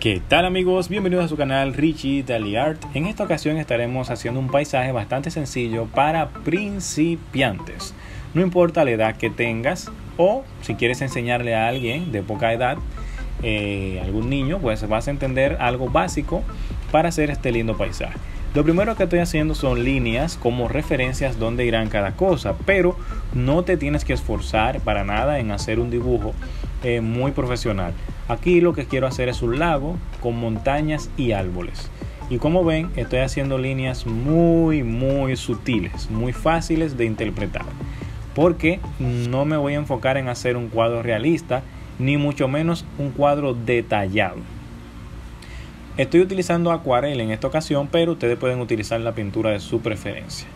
¿Qué tal amigos? Bienvenidos a su canal Richie Daily Art. En esta ocasión estaremos haciendo un paisaje bastante sencillo para principiantes. No importa la edad que tengas o si quieres enseñarle a alguien de poca edad, eh, algún niño, pues vas a entender algo básico para hacer este lindo paisaje. Lo primero que estoy haciendo son líneas como referencias donde irán cada cosa, pero no te tienes que esforzar para nada en hacer un dibujo eh, muy profesional. Aquí lo que quiero hacer es un lago con montañas y árboles. Y como ven, estoy haciendo líneas muy, muy sutiles, muy fáciles de interpretar. Porque no me voy a enfocar en hacer un cuadro realista, ni mucho menos un cuadro detallado. Estoy utilizando acuarela en esta ocasión, pero ustedes pueden utilizar la pintura de su preferencia.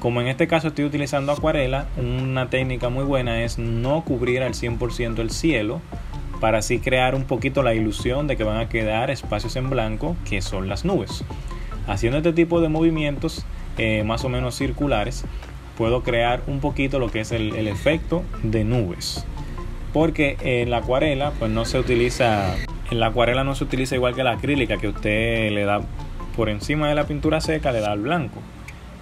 Como en este caso estoy utilizando acuarela, una técnica muy buena es no cubrir al 100% el cielo para así crear un poquito la ilusión de que van a quedar espacios en blanco que son las nubes. Haciendo este tipo de movimientos eh, más o menos circulares, puedo crear un poquito lo que es el, efecto de nubes. Porque en la acuarela pues no se utiliza, en la acuarela no se utiliza igual que la acrílica que usted le da por encima de la pintura seca, le da al blanco.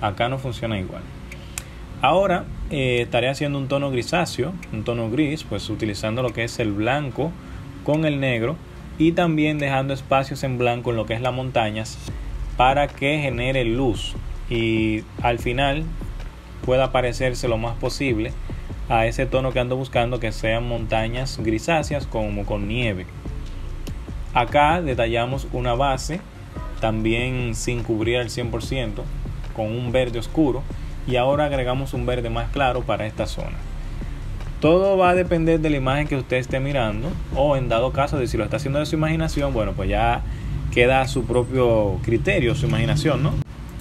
Acá no funciona igual. Ahora eh, estaré haciendo un tono grisáceo, un tono gris, pues utilizando lo que es el blanco con el negro y también dejando espacios en blanco en lo que es las montañas para que genere luz y al final pueda parecerse lo más posible a ese tono que ando buscando que sean montañas grisáceas como con nieve. Acá detallamos una base también sin cubrir al 100% con un verde oscuro y ahora agregamos un verde más claro para esta zona. Todo va a depender de la imagen que usted esté mirando o en dado caso de si lo está haciendo de su imaginación, bueno, pues ya queda a su propio criterio, su imaginación, ¿no?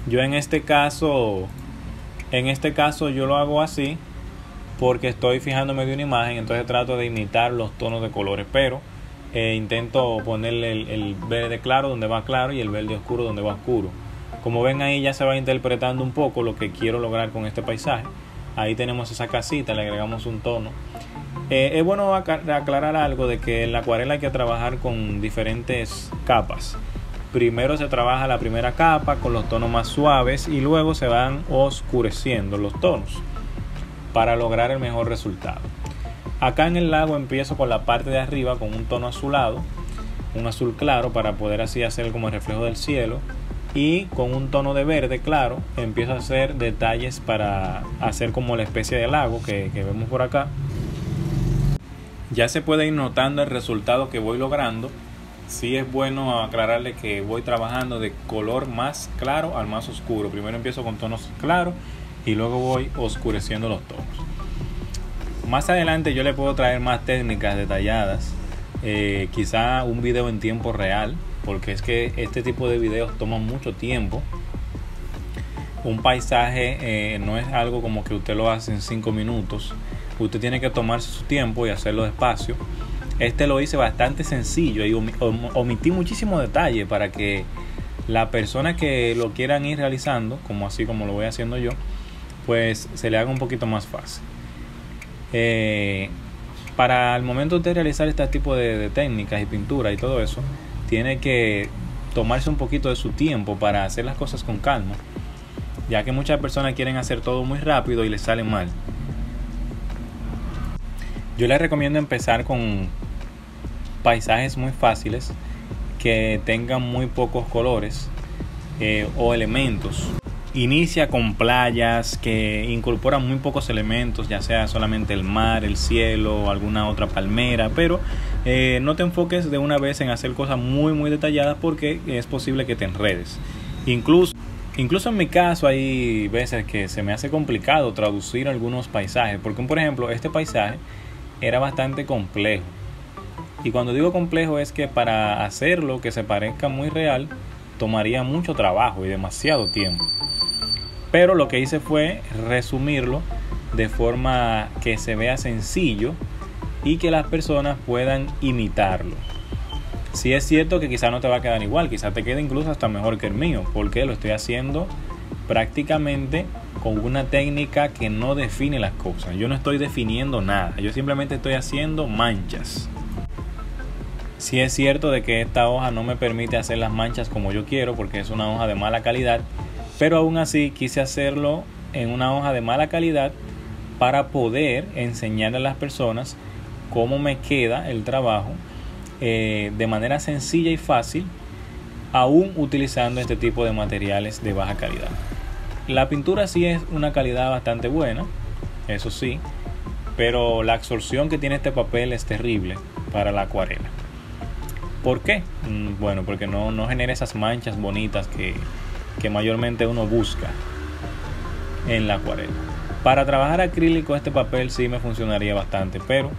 Yo en este caso, en este caso yo lo hago así porque estoy fijándome de una imagen, entonces trato de imitar los tonos de colores, pero eh, intento ponerle el verde claro donde va claro y el verde oscuro donde va oscuro. Como ven ahí ya se va interpretando un poco lo que quiero lograr con este paisaje. Ahí tenemos esa casita, le agregamos un tono. Eh, es bueno aclarar algo de que en la acuarela hay que trabajar con diferentes capas. Primero se trabaja la primera capa con los tonos más suaves y luego se van oscureciendo los tonos para lograr el mejor resultado. Acá en el lago empiezo con la parte de arriba con un tono azulado, un azul claro para poder así hacer como el reflejo del cielo y con un tono de verde claro empiezo a hacer detalles para hacer como la especie de lago que, vemos por acá. Ya se puede ir notando el resultado que voy logrando. Si es bueno aclararle que voy trabajando de color más claro al más oscuro. Primero empiezo con tonos claros y luego voy oscureciendo los tonos. Más adelante yo le puedo traer más técnicas detalladas eh, quizá un video en tiempo real porque es que este tipo de videos toman mucho tiempo. Un paisaje eh, no es algo como que usted lo hace en 5 minutos. Usted tiene que tomarse su tiempo y hacerlo despacio. Este lo hice bastante sencillo y omití muchísimo detalle para que la persona que lo quieran ir realizando, como así como lo voy haciendo yo, pues se le haga un poquito más fácil. Eh, para el momento de realizar este tipo de, de técnicas y pintura y todo eso, tiene que tomarse un poquito de su tiempo para hacer las cosas con calma, ya que muchas personas quieren hacer todo muy rápido y les sale mal. Yo les recomiendo empezar con paisajes muy fáciles que tengan muy pocos colores eh, o elementos Inicia con playas que incorporan muy pocos elementos, ya sea solamente el mar, el cielo, o alguna otra palmera, pero eh, no te enfoques de una vez en hacer cosas muy muy detalladas porque es posible que te enredes. Incluso, incluso en mi caso hay veces que se me hace complicado traducir algunos paisajes, porque por ejemplo este paisaje era bastante complejo. Y cuando digo complejo es que para hacerlo que se parezca muy real, tomaría mucho trabajo y demasiado tiempo. Pero lo que hice fue resumirlo de forma que se vea sencillo y que las personas puedan imitarlo. Si es cierto que quizá no te va a quedar igual, quizá te quede incluso hasta mejor que el mío, porque lo estoy haciendo prácticamente con una técnica que no define las cosas. Yo no estoy definiendo nada, yo simplemente estoy haciendo manchas. Si es cierto de que esta hoja no me permite hacer las manchas como yo quiero porque es una hoja de mala calidad, pero aún así quise hacerlo en una hoja de mala calidad para poder enseñarle a las personas cómo me queda el trabajo eh, de manera sencilla y fácil, aún utilizando este tipo de materiales de baja calidad. La pintura sí es una calidad bastante buena, eso sí, pero la absorción que tiene este papel es terrible para la acuarela. ¿Por qué? Mm, bueno, porque no, no genera esas manchas bonitas que, que mayormente uno busca en la acuarela. Para trabajar acrílico este papel sí me funcionaría bastante, pero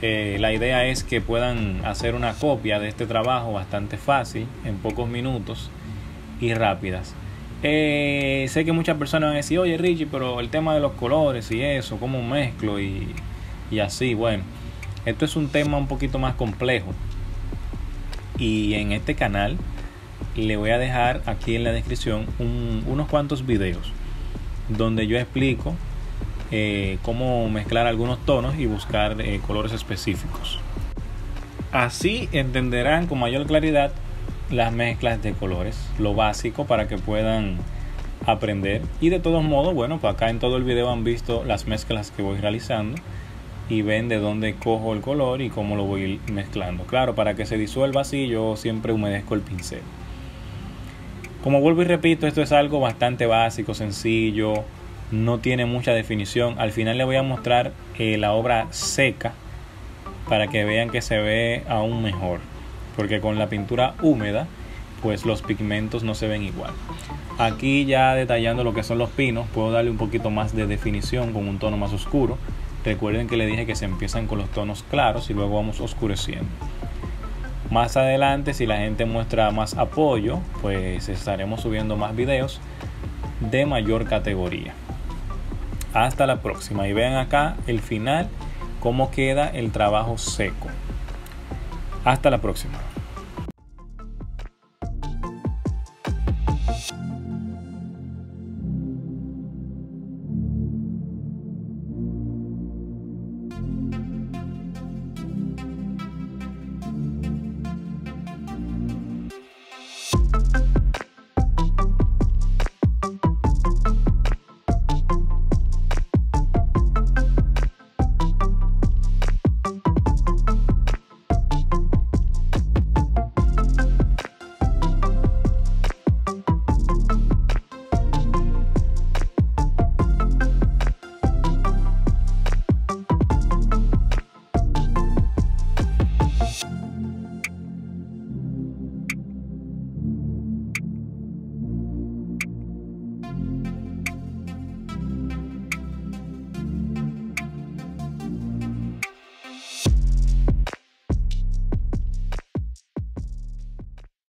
eh, la idea es que puedan hacer una copia de este trabajo bastante fácil, en pocos minutos y rápidas. Eh, sé que muchas personas van a decir, oye Richie, pero el tema de los colores y eso, cómo mezclo y, y así, bueno, esto es un tema un poquito más complejo y en este canal le voy a dejar aquí en la descripción unos cuantos videos donde yo explico eh, cómo mezclar algunos tonos y buscar eh, colores específicos. Así entenderán con mayor claridad las mezclas de colores, lo básico para que puedan aprender. Y de todos modos, bueno, pues acá en todo el video han visto las mezclas que voy realizando y ven de dónde cojo el color y cómo lo voy mezclando. Claro, para que se disuelva así yo siempre humedezco el pincel. Como vuelvo y repito, esto es algo bastante básico, sencillo, no tiene mucha definición. Al final le voy a mostrar eh, la obra seca para que vean que se ve aún mejor. Porque con la pintura húmeda, pues los pigmentos no se ven igual. Aquí ya detallando lo que son los pinos, puedo darle un poquito más de definición con un tono más oscuro Recuerden que le dije que se empiezan con los tonos claros y luego vamos oscureciendo. Más adelante, si la gente muestra más apoyo, pues estaremos subiendo más videos de mayor categoría. Hasta la próxima y vean acá el final, cómo queda el trabajo seco. Hasta la próxima.